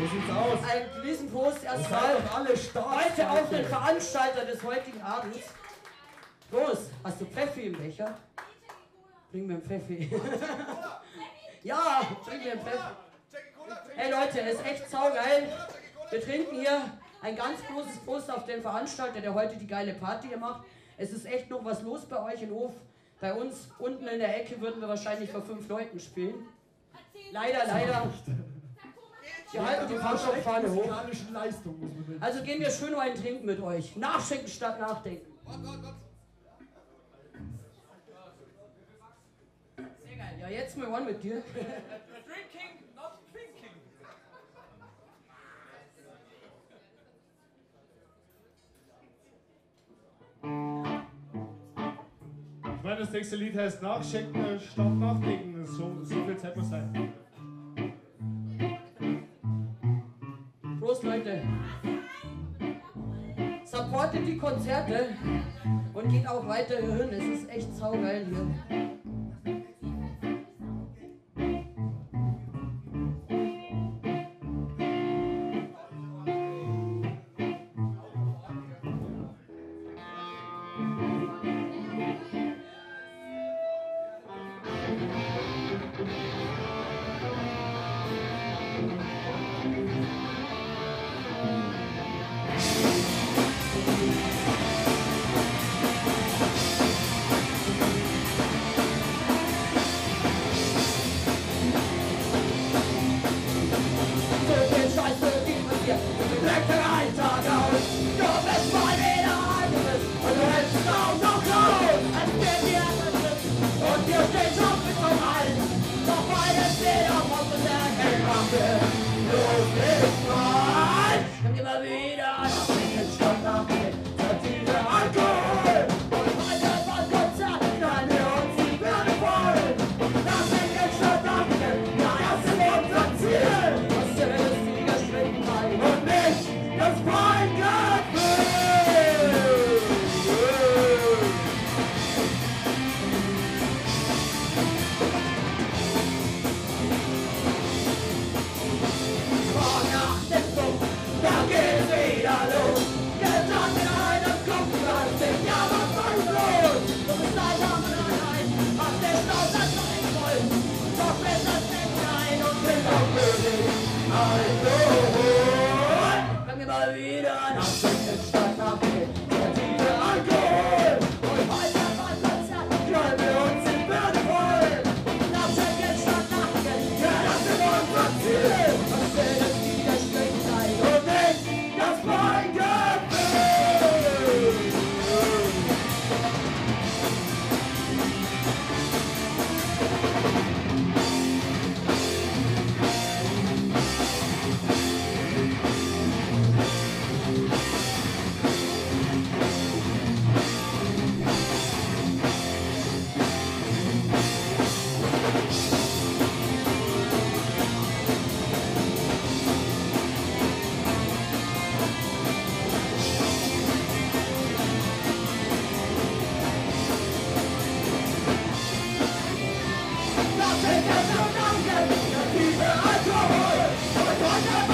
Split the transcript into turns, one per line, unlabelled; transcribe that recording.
So sieht's aus.
Ein Riesenprost erstmal.
doch alle.
Heute auch den Veranstalter des heutigen Abends. Los, hast du Pfeffi im Becher? Bring mir einen Pfeffi. ja, bring mir einen Pfeffi. Hey Leute, ist echt saugeil. Wir trinken hier ein ganz großes Prost auf den Veranstalter, der heute die geile Party hier macht. Es ist echt noch was los bei euch in Hof. Bei uns unten in der Ecke würden wir wahrscheinlich vor fünf Leuten spielen. Leider, leider. Wir halten die Fahrschauffahne hoch. Also gehen wir schön einen trinken mit euch. Nachschenken statt nachdenken. Sehr geil. Ja, jetzt mal one mit dir.
Drinking, not thinking.
Ich meine, das nächste Lied heißt Nachschenken statt Nachdenken. So, so viel Zeit muss sein.
Prost, Leute. Supportet die Konzerte und geht auch weiterhin. Es ist echt saugeil hier. Ein Tag aus. 나 위로 Don't take us, don't take us, don't keep it, I'm so.